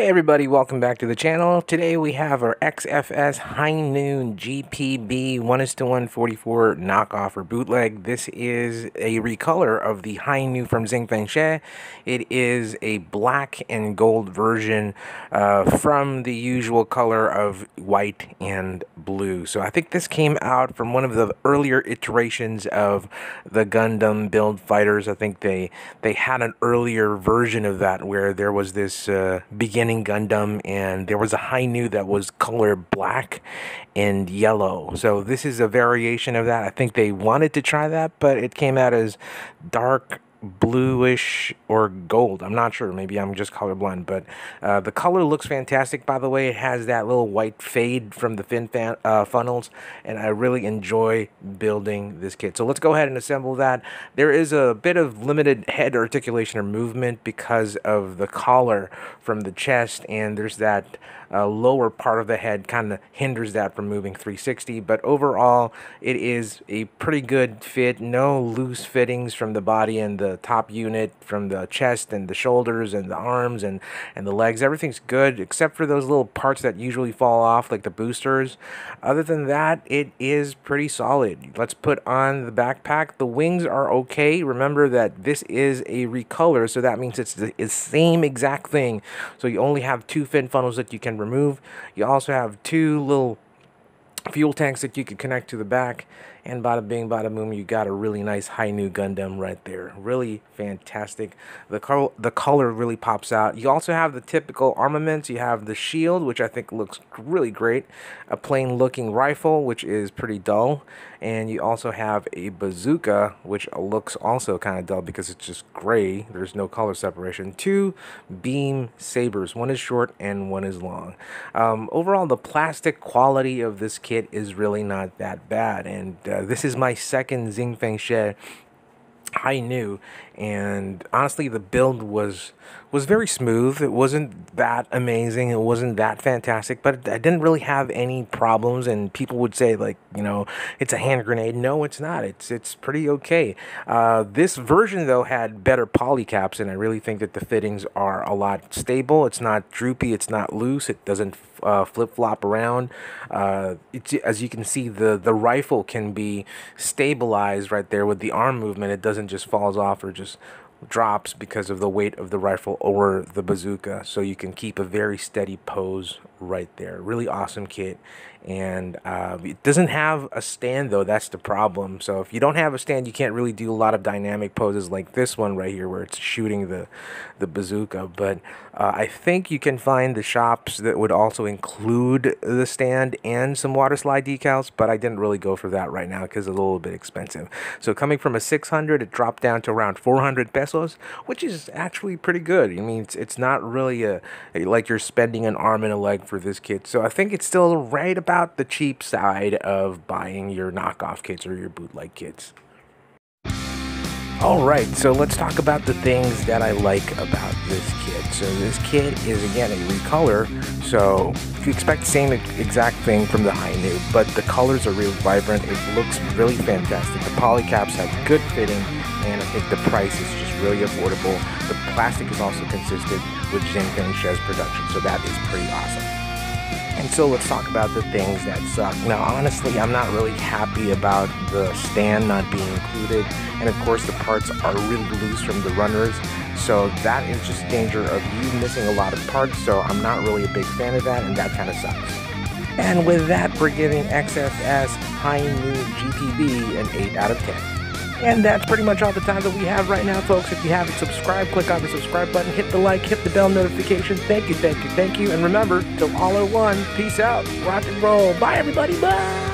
Hey everybody, welcome back to the channel. Today we have our XFS Hi-Nu GPB 1 is to 144 knockoff or bootleg. This is a recolor of the Hi-Nu from Xingfeng It is a black and gold version uh, from the usual color of white and blue. So I think this came out from one of the earlier iterations of the Gundam build fighters. I think they they had an earlier version of that where there was this uh, beginning Gundam, and there was a Hi-Nu that was colored black and yellow. So this is a variation of that. I think they wanted to try that, but it came out as dark bluish or gold. I'm not sure. Maybe I'm just colorblind, but uh, the color looks fantastic. By the way, it has that little white fade from the fin fan, uh, funnels, and I really enjoy building this kit. So let's go ahead and assemble that. There is a bit of limited head articulation or movement because of the collar from the chest, and there's that uh, lower part of the head kind of hinders that from moving 360. But overall, it is a pretty good fit. No loose fittings from the body and the top unit, from the chest and the shoulders and the arms and, and the legs. Everything's good except for those little parts that usually fall off, like the boosters. Other than that, it is pretty solid. Let's put on the backpack. The wings are okay. Remember that this is a recolor, so that means it's the same exact thing. So you only have two fin funnels that you can remove. You also have two little fuel tanks that you could connect to the back and bada bing bada boom you got a really nice Hi-Nu Gundam right there. Really fantastic. The color the color really pops out. You also have the typical armaments. You have the shield which I think looks really great. A plain looking rifle which is pretty dull. And you also have a bazooka which looks also kind of dull because it's just gray. There's no color separation. Two beam sabers. One is short and one is long. Um, overall the plastic quality of this kit is really not that bad. And uh, this is my second Xingfeng Hi-Nu and honestly the build was was very smooth. It wasn't that amazing. It wasn't that fantastic but i didn't really have any problems. And people would say like you know it's a hand grenade. No it's not. It's it's pretty okay. Uh, this version though had better polycaps and i really think that the fittings are a lot stable. It's not droopy. It's not loose. It doesn't uh, flip flop around. Uh, as you can see the the rifle can be stabilized right there with the arm movement. It doesn't just falls off or just drops because of the weight of the rifle or the bazooka. So you can keep a very steady pose right there. Really awesome kit and uh, it doesn't have a stand though. That's the problem. So if you don't have a stand you can't really do a lot of dynamic poses like this one right here where it's shooting the the bazooka. But uh, I think you can find the shops that would also include the stand and some water slide decals but I didn't really go for that right now because it's a little bit expensive. So coming from a 600 it dropped down to around 400 pesos which is actually pretty good. I mean it's, it's not really a, like you're spending an arm and a leg for this kit so I think it's still right about about the cheap side of buying your knockoff kits or your bootleg kits. Alright, so let's talk about the things that I like about this kit. So this kit is again a recolor, so if you expect the same exact thing from the Hi-Nu, but the colors are really vibrant, it looks really fantastic. The polycaps have good fitting, and I think the price is just really affordable. The plastic is also consistent with Xing Fengshe's production, so that is pretty awesome. And so let's talk about the things that suck. Now, honestly, I'm not really happy about the stand not being included. And of course, the parts are really loose from the runners. So that is just danger of you missing a lot of parts. So I'm not really a big fan of that, and that kind of sucks. And with that, we're giving XFS Hi-Nu GPB an 8 out of 10. And that's pretty much all the time that we have right now, folks. If you haven't subscribed, click on the subscribe button, hit the like, hit the bell notification. Thank you, thank you, thank you. And remember, till all are one, peace out, rock and roll. Bye, everybody. Bye.